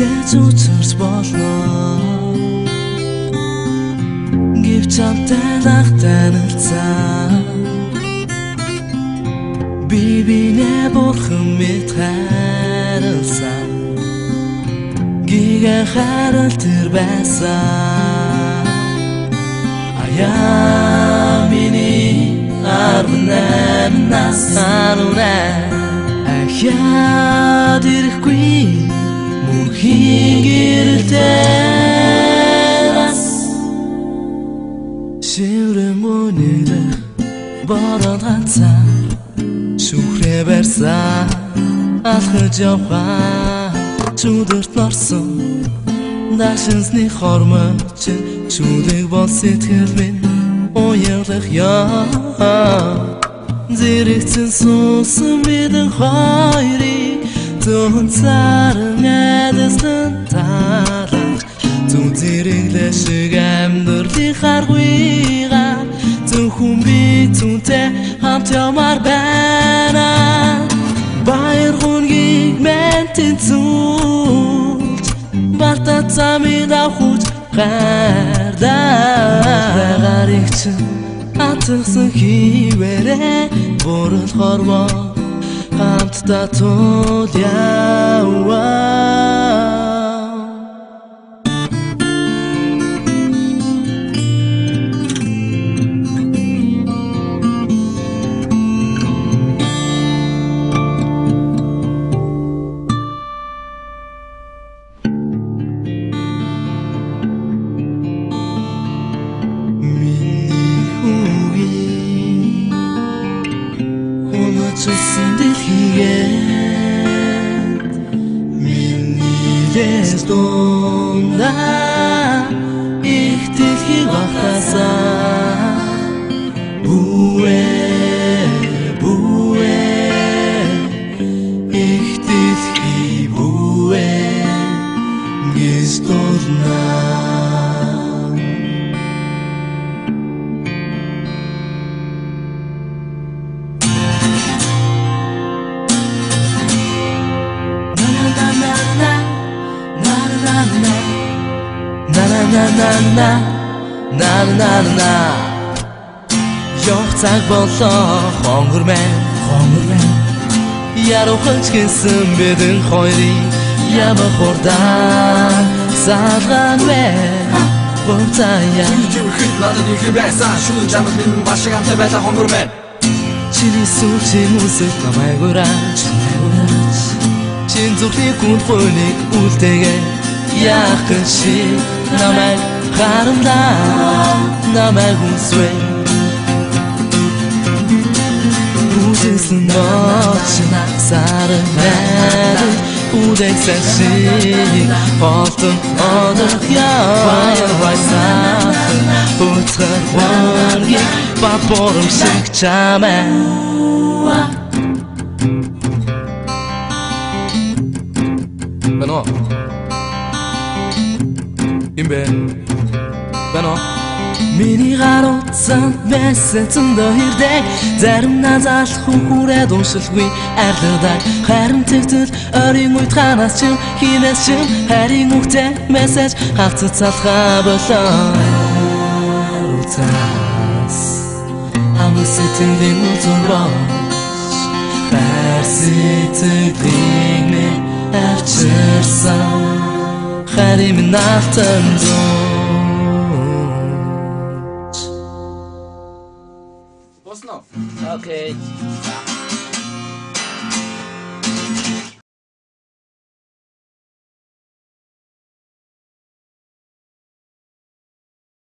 үцэрч болно Гэвч амтай лах танилцаа. Би бинэ бурхан мэд хайрласан Гигэ харал тэр байсан Аяа миний арнам насаруна Ахяа дэрхгүй мөнхийн гэрэлтэй бас Шиврэ мөнөд борон ганцаа Шүхрэ барьсан алхаж явхаа Чүдэрт норсон Дашинсны хормоч Чүдэг бол сэтгэл минь Уярлах яа Зэрэгцэн суусан бидэн хоёрыг Зөвхөн царан эдэстэн талах Зүн зэрэглэ шиг амьдралын харгүйга Зөвхөн би түнтэй хамт явмаар байна Баяр гүнгийг мен тэнцүүлж Барта цамид авахуж гайрдаа Гарыг чинь атгсан хивэрэ Бүрэл pad da to diawa to see Миний дэс донда Их дэлхий бахтасаа Бүэ бүэ Их дэлхий бүэ Гис донда на на на на Ёх цаг болоо хонгор мэн хонгор мэн. Яруухан гэсэн бидэн хоёрыг ямар хурдан салган вэ Бонцая Жүхит надад их байсан. Шүн чамд минь башиг амтай байла хонгор мэн. Чиний сүлжээ мүсэт намайг ураач Чин зүрхний гүн хойныг үлдээгээ Яах гэж чи намайг харамдаа намайг хүсвэ Үзсэн моочна сарын найд Үдэгсэн шиг Холтон одох яа Вайсан Үцгэр варгийг Бабором шиг чамаа Бано Имбэ. Бано. Миний гаруудсан мессежэн дөрдөг зарим назаалах хүүрээд уншилгүй арилгадаг харин тэгтэл орийн үед ханаас ч хинээс ч харин үгтэй мессеж хавцад салхаа болоо. Утас амсэтэн үзурбош Барсэтэгдийг минь авчирсан Ferry mir nach dem Sonntag. Okay.